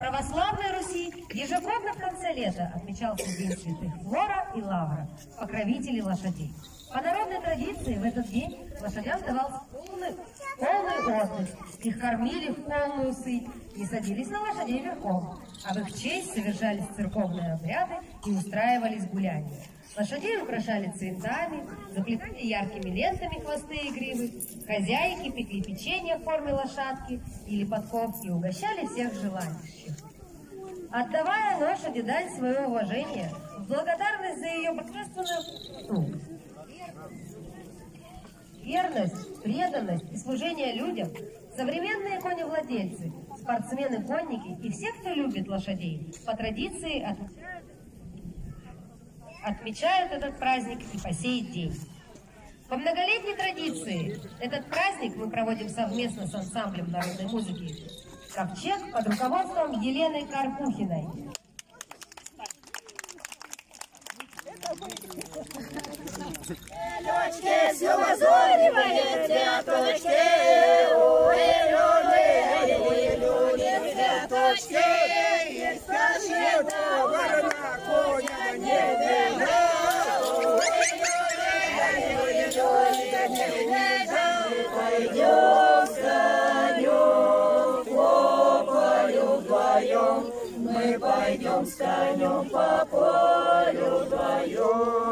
православной Руси ежегодно в конце лета отмечался День святых Флора и Лавра, покровителей лошадей. По народной традиции в этот день лошадям давался полный, полный отдых. Их кормили в полную сыть и садились на лошадей верхом, а в их честь совершались церковные обряды и устраивались гуляния. Лошадей украшали цветами, заплетали яркими лентами хвосты и гривы, хозяйки пекли печенье в форме лошадки или подковки и угощали всех желающих. Отдавая лошади дань своего уважения, в благодарность за ее божественную верность, преданность и служение людям, современные коневладельцы, спортсмены-конники и все, кто любит лошадей, по традиции отмечают, отмечают этот праздник и по сей день. По многолетней традиции этот праздник мы проводим совместно с ансамблем народной музыки «Ковчег» под руководством Елены Карпухиной. Лёчки, все лазуревые цветочки, ой, конем по полю вдвоем.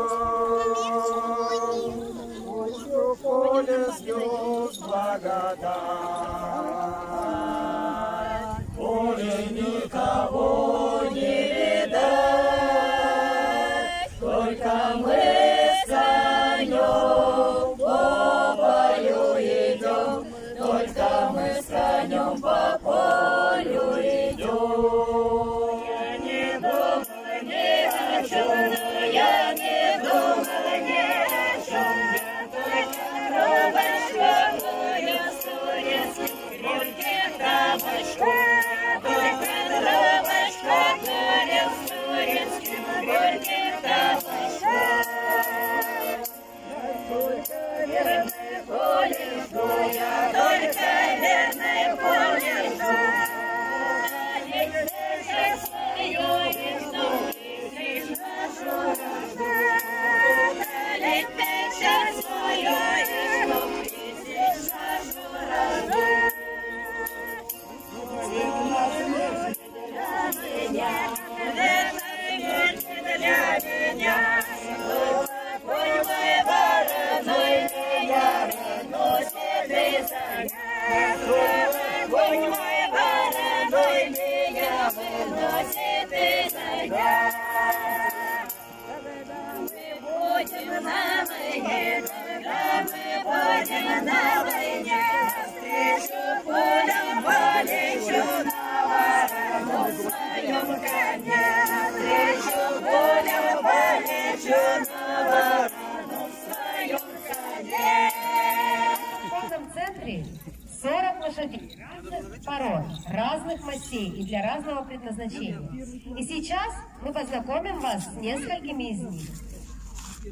Мастей и для разного предназначения. И сейчас мы познакомим вас с несколькими из них.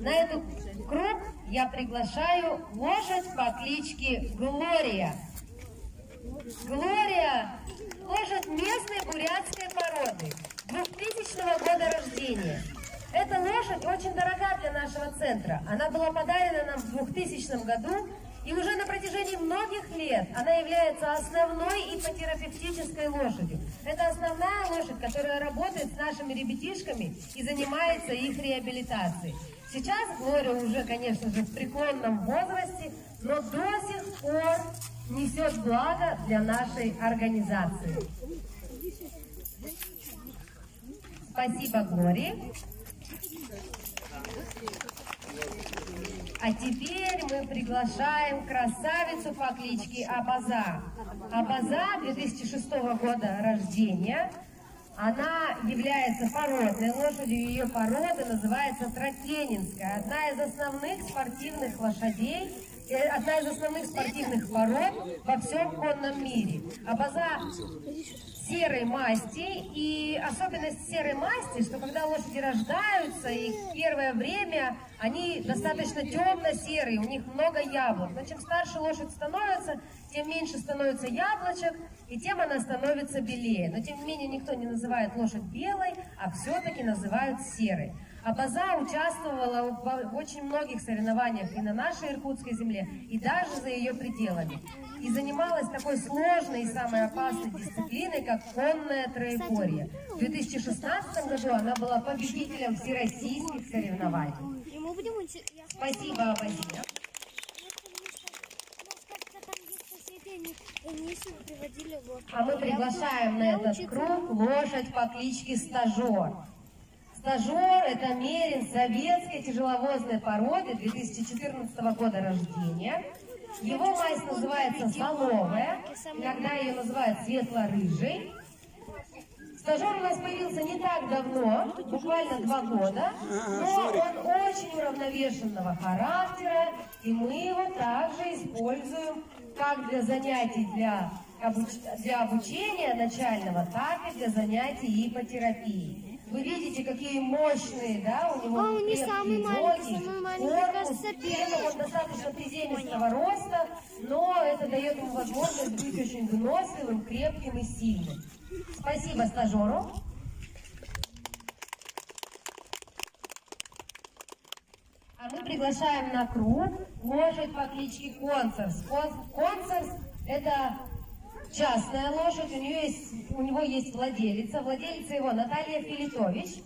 На этот круг я приглашаю лошадь по кличке Глория. Глория – лошадь местной бурятской породы, 2000 года рождения. Эта лошадь очень дорога для нашего центра. Она была подарена нам в 2000 году, протяжении многих лет она является основной ипотерапевтической лошадью. Это основная лошадь, которая работает с нашими ребятишками и занимается их реабилитацией. Сейчас Глория уже, конечно же, в преклонном возрасте, но до сих пор несет благо для нашей организации. Спасибо, Глории. А теперь мы приглашаем красавицу по кличке Абаза. Абаза 2006 года рождения. Она является породной лошадью, ее порода называется Тракенинская. Одна из основных спортивных лошадей одна из основных спортивных пород во всем конном мире. Абаза серой масти, и особенность серой масти, что когда лошади рождаются, и первое время они достаточно темно-серые, у них много яблок. Но чем старше лошадь становится, тем меньше становится яблочек, и тем она становится белее. Но тем не менее никто не называет лошадь белой, а все-таки называют серой. А База участвовала в очень многих соревнованиях и на нашей Иркутской земле, и даже за ее пределами. И занималась такой сложной и самой опасной дисциплиной, как конное троекорье. В 2016 году она была победителем всероссийских соревнований. Спасибо, Абазия. А мы приглашаем на этот круг лошадь по кличке Стажер. Стажер – это мерин советской тяжеловозной породы 2014 года рождения. Его масть называется соловая, иногда ее называют светло-рыжей. Стажер у нас появился не так давно, буквально два года, но он очень уравновешенного характера, и мы его также используем как для занятий для, обуч... для обучения начального, так и для занятий ипотерапии. Вы видите, какие мощные, да, у него а он не самый маленький, самый маленький, кажется, первый. Он достаточно приземистого роста, но это дает ему возможность быть очень выносливым, крепким и сильным. Спасибо стажеру. А мы приглашаем на круг лошадь по кличке Концерс. Концерс – это частная лошадь, у, нее есть, у него есть владелица. Владелица его Наталья Филитович.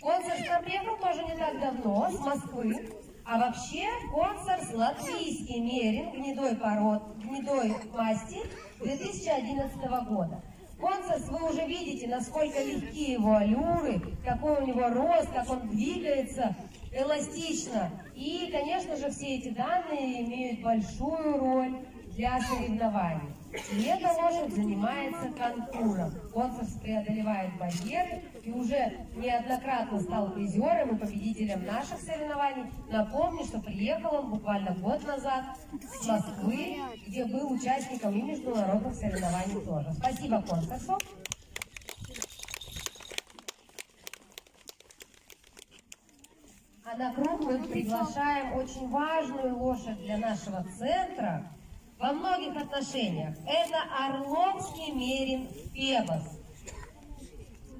Концерс к нам приехал тоже не так давно, с Москвы. А вообще Концерс латвийский мерин гнедой пород, гнедой масти 2011 года. Концерс вы уже видите, насколько легкие его аллюры, какой у него рост, как он двигается эластично. И, конечно же, все эти данные имеют большую роль для соревнований. Лошадь занимается конкуром. Конкурс преодолевает барьеры и уже неоднократно стал призером и победителем наших соревнований. Напомню, что приехал он буквально год назад с Москвы, где был участником и международных соревнований тоже. Спасибо конкурсу. А на круг мы приглашаем очень важную лошадь для нашего центра многих отношениях. Это Орловский мерин Фебос.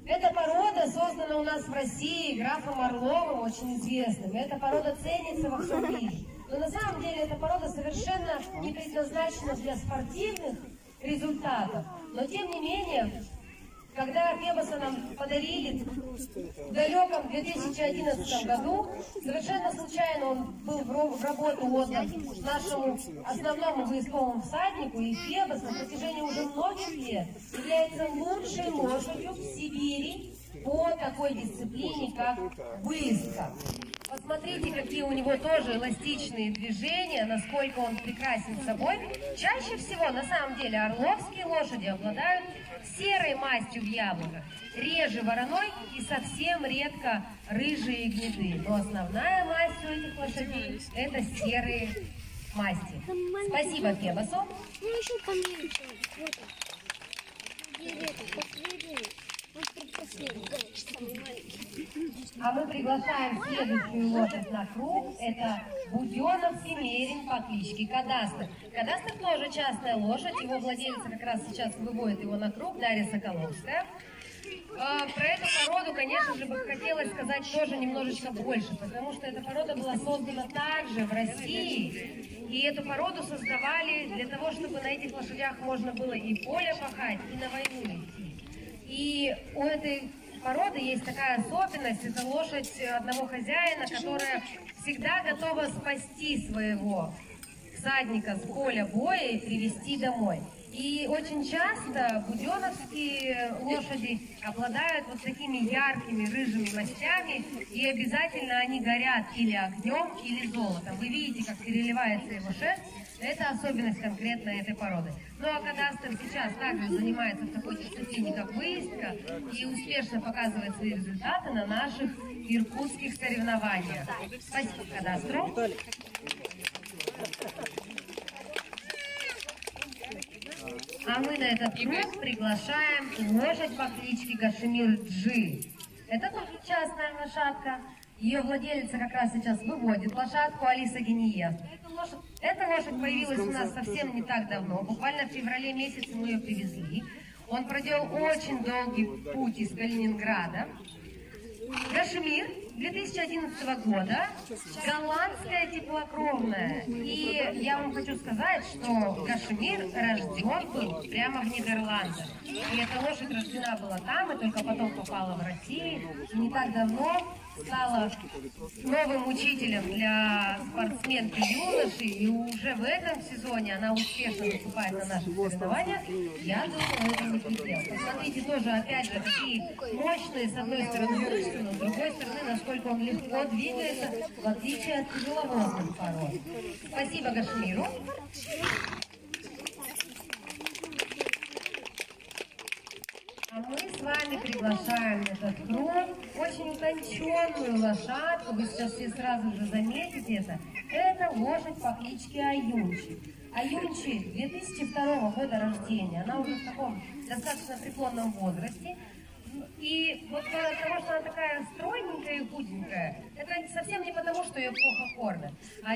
Эта порода создана у нас в России графом Орловым, очень известным. Эта порода ценится во всем мире. Но на самом деле эта порода совершенно не предназначена для спортивных результатов. Но тем не менее, когда Фебоса нам подарили в далеком 2011 году, совершенно случайно он был в работу отдан нашему основному войсковому всаднику, и Фебос на протяжении уже многих лет является лучшей лошадью в Сибири по такой дисциплине, как выездка. Посмотрите, какие у него тоже эластичные движения, насколько он прекрасен собой. Чаще всего, на самом деле, орловские лошади обладают серой мастью в яблоках, реже вороной и совсем редко рыжие гнеды. Но основная масть у этих лошадей – это серые масти. Спасибо Фебасу. Ну, еще поменьше. Вот. Последний. А мы приглашаем следующую лошадь на круг. Это Буденов Семерин по кличке Кадастр. Кадастр тоже частная лошадь. Его владелица как раз сейчас выводит его на круг, Дарья Соколовская. А, про эту породу, конечно же, бы хотелось сказать тоже немножечко больше, потому что эта порода была создана также в России, и эту породу создавали для того, чтобы на этих лошадях можно было и поле пахать, и на войну у этой породы есть такая особенность, это лошадь одного хозяина, которая всегда готова спасти своего всадника с поля боя и привести домой. И очень часто буденовские лошади обладают вот такими яркими рыжими мастями, и обязательно они горят или огнем, или золотом. Вы видите, как переливается его шерсть, это особенность конкретно этой породы. Ну а кадастр сейчас также занимается в такой степени как выездка, и успешно показывает свои результаты на наших иркутских соревнованиях. Спасибо кадастру. А мы на этот круг приглашаем лошадь по кличке Кашемир Джи. Это тоже частная лошадка. Ее владелица как раз сейчас выводит лошадку Алиса Гениев. Эта лошадь, эта лошадь появилась у нас совсем не так давно. Буквально в феврале месяце мы ее привезли. Он проделал очень долгий путь из Калининграда. Гашемир 2011 года, голландская теплокровная. И я вам хочу сказать, что Гашемир рожден был прямо в Нидерландах. И эта лошадь рождена была там, и только потом попала в Россию. И не так давно стала новым учителем для спортсменки юноши, и уже в этом сезоне она успешно выступает на наших соревнованиях, я думаю, это не предел. Посмотрите тоже, опять же, какие мощные, с одной стороны, мышцы, но с другой стороны, насколько он легко двигается, в отличие от тяжеловозных пород. Спасибо Гашмиру. Мы с вами приглашаем в этот круг очень утонченную лошадку. Вы сейчас все сразу же заметите это. Это лошадь по кличке Аюнчи. Аюнчи 2002 года рождения. Она уже в таком достаточно преклонном возрасте. И вот от того, что она такая стройненькая и худенькая, это совсем не потому, что ее плохо кормят. А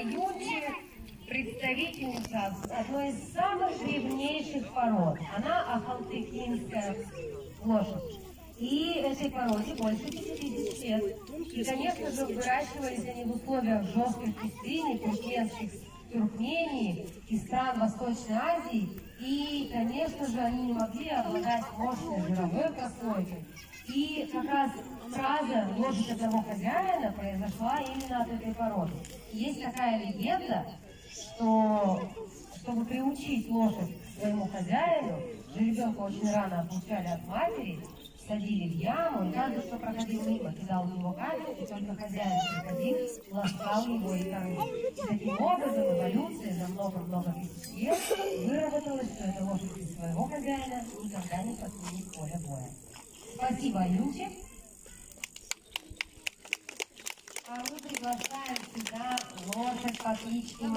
представительница одной из самых древнейших пород. Она ахалтыкинская лошадь. И этой породе больше 50 лет. И, конечно же, выращивались они в условиях жесткой пустыни, туркменских Туркмении и стран Восточной Азии. И, конечно же, они не могли обладать мощной жировой прослойкой. И как раз фраза «лошадь одного хозяина» произошла именно от этой породы. Есть такая легенда, что чтобы приучить лошадь к своему хозяину, жеребенка очень рано отлучали от матери, садили в яму, и каждый, кто проходил мимо, кидал в него камень, и только хозяин приходил, ласкал его и кормил. Таким образом эволюция за много-много тысяч лет выработалась, что эта лошадь без своего хозяина никогда не покинет поле боя. Спасибо, Аюче. А мы приглашаем сюда лошадь по кличке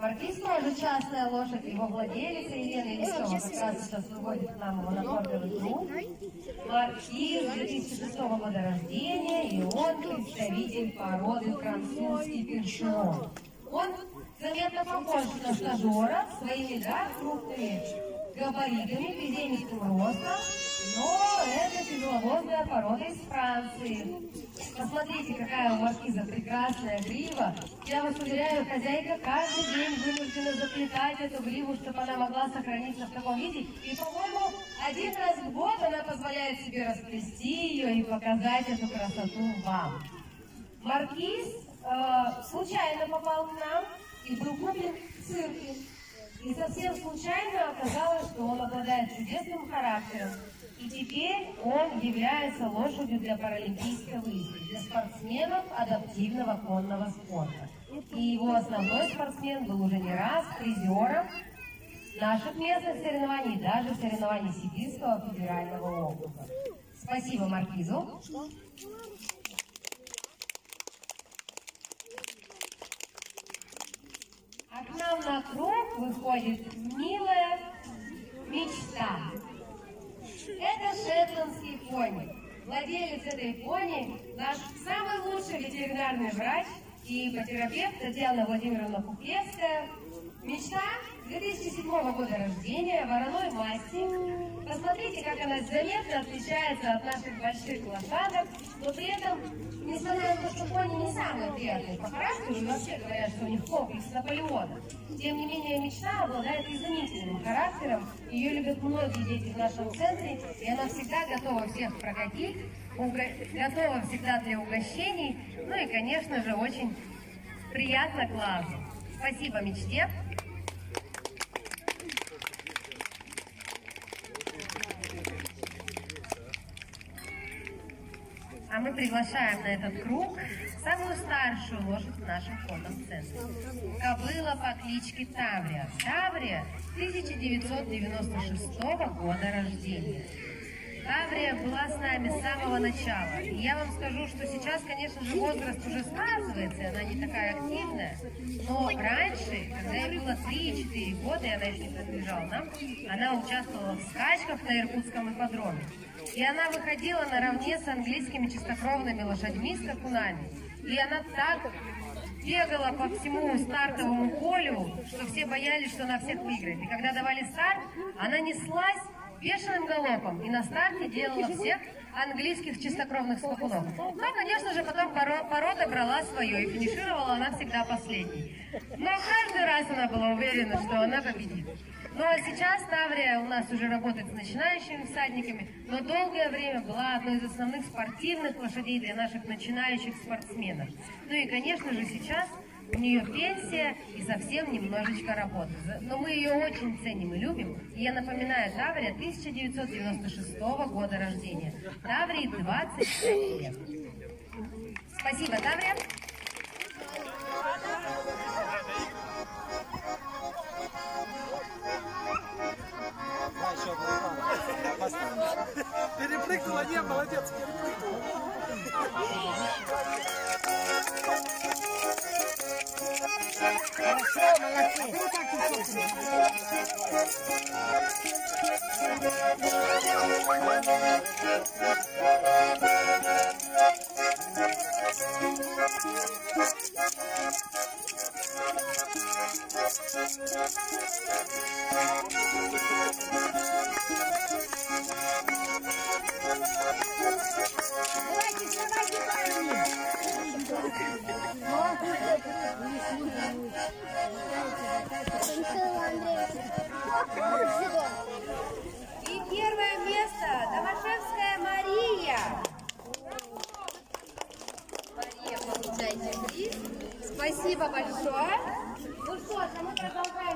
Маркиз. Тоже частная лошадь, его владелица Елена Ильичева как раз сейчас выводит к нам его на торговый круг. Маркиз 2006 года рождения, и он представитель породы французский першион. Он заметно похож на стажера своими да, крупными габаритами, приземистым ростом, но это тяжеловозная порода из Франции. Посмотрите, какая у маркиза прекрасная грива. Я вас уверяю, хозяйка каждый день вынуждена заплетать эту гриву, чтобы она могла сохраниться в таком виде. И, по-моему, один раз в год она позволяет себе расплести ее и показать эту красоту вам. Маркиз э, случайно попал к нам и был куплен в цирке. И совсем случайно оказалось, что он обладает чудесным характером. И теперь он является лошадью для паралимпийской выезды, для спортсменов адаптивного конного спорта. И его основной спортсмен был уже не раз призером наших местных соревнований, даже соревнований Сибирского федерального округа. Спасибо Маркизу. А к нам на круг выходит милая мечта. Шетландский пони. Владелец этой пони наш самый лучший ветеринарный врач и ипотерапевт Татьяна Владимировна Куплевская. Мечта 2007 года рождения, вороной масти. Посмотрите, как она заметно отличается от наших больших лошадок, но при этом, несмотря на то, что пони не самые приятные по характеру, и вообще говорят, что у них комплекс Наполеона, тем не менее мечта обладает изумительным характером. Ее любят многие дети в нашем центре, и она всегда готова всех прокатить, готова всегда для угощений, ну и, конечно же, очень приятно глазу. Спасибо мечте. Мы приглашаем на этот круг самую старшую лошадь в нашем конном центре. Кобыла по кличке Таврия. Таврия 1996 года рождения. Таврия была с нами с самого начала. И я вам скажу, что сейчас, конечно же, возраст уже сказывается, она не такая активная. Но раньше, когда ей было 3-4 года, и она еще не принадлежала нам, она участвовала в скачках на Иркутском ипподроме. И она выходила наравне с английскими чистокровными лошадьми скакунами. И она так бегала по всему стартовому полю, что все боялись, что она всех выиграет. И когда давали старт, она неслась бешеным галопом и на старте делала всех английских чистокровных скакунов. Но, конечно же, потом поро- порода брала свое, и финишировала она всегда последней. Но каждый раз она была уверена, что она победит. Ну а сейчас Таврия у нас уже работает с начинающими всадниками, но долгое время была одной из основных спортивных лошадей для наших начинающих спортсменов. Ну и, конечно же, сейчас у нее пенсия и совсем немножечко работы. Но мы ее очень ценим и любим. И я напоминаю, Таврия 1996 года рождения. Таврии 25 лет. Спасибо, Таврия. Перепрыгнула, не, молодец, перепрыгнула. Танцевал Спасибо большое. Ну что же, а мы продолжаем.